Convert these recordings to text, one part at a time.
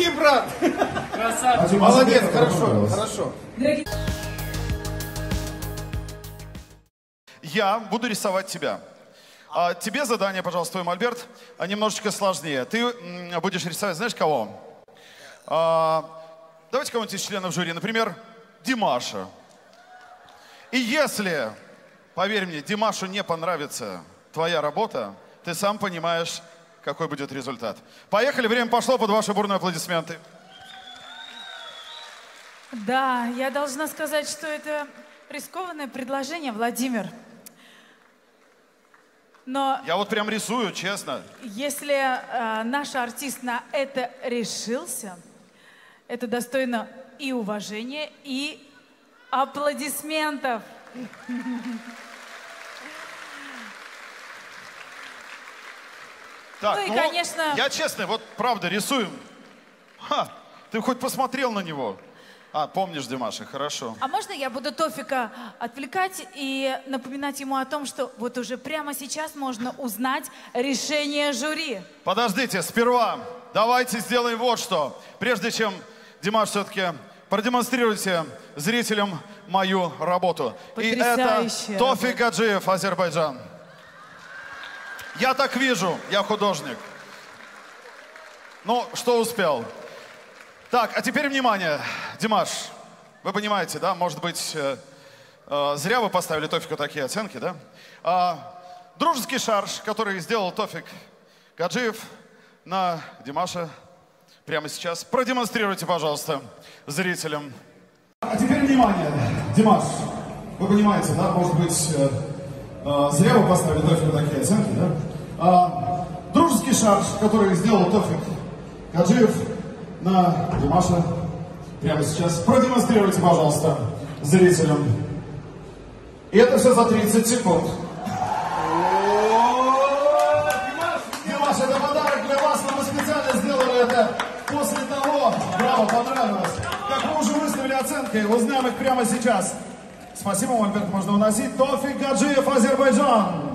Прости, брат. Красавчик. Молодец, хорошо, хорошо. Я буду рисовать тебя. А тебе задание, пожалуйста, твой Мольберт, а немножечко сложнее. Ты будешь рисовать, знаешь кого? А, давайте кого-нибудь из членов жюри, например, Димаша. И если, поверь мне, Димашу не понравится твоя работа, ты сам понимаешь, какой будет результат. Поехали, время пошло под ваши бурные аплодисменты. Да, я должна сказать, что это рискованное предложение, Владимир. Но Я вот прям рисую, честно. если э, наш артист на это решился, это достойно и уважения, и аплодисментов. Так, Ну и, вот конечно- Я честно, вот правда, рисуем. Ха, ты хоть посмотрел на него? А, помнишь Димаша, хорошо. А можно я буду Тофика отвлекать и напоминать ему о том, что вот уже прямо сейчас можно узнать решение жюри? Подождите, сперва давайте сделаем вот что. Прежде чем Димаш все-таки продемонстрируйте зрителям мою работу. И это Тофик Гаджиев, Азербайджан. Я так вижу, я художник. Ну, что успел? Так, а теперь внимание, Димаш. Вы понимаете, да, может быть, э, э, зря вы поставили Тофику такие оценки, да? А, дружеский шарж, который сделал Тофик Гаджиев на Димаша прямо сейчас. Продемонстрируйте, пожалуйста, зрителям. А теперь внимание, Димаш. Вы понимаете, да, может быть, э, э, зря вы поставили Тофику такие оценки, да? А, дружеский шарж, который сделал Тофик Гаджиев на Димаша прямо сейчас. Продемонстрируйте, пожалуйста, зрителям. И это все за 30 секунд. Димаш, это подарок для вас, но мы специально сделали это после того. Браво, понравилось. Как вы уже выставили оценки, узнаем их прямо сейчас. Спасибо, Мольберт, можно уносить. Тофик Гаджиев, Азербайджан.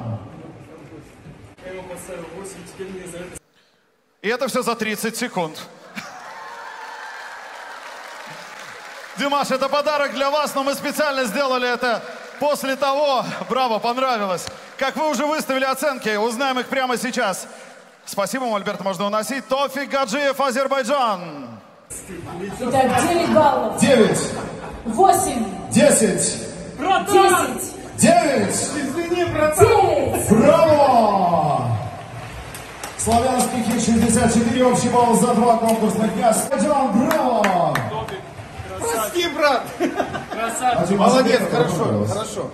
Поставил 8, теперь мне за это И это все за 30 секунд. Димаш, это подарок для вас, но мы специально сделали это после того. Браво, понравилось. Как вы уже выставили оценки, узнаем их прямо сейчас. Спасибо, Мольберт, можно уносить. Тофик Гаджиев, Азербайджан. Итак, 9 баллов. 9, 8, 10, 10, 9. Извини, братан. 9. Браво! Славянский хит 64, общий балл за два конкурсных дня. Азербайджан, браво! Прости, брат. красавчик. Молодец, хорошо, хорошо.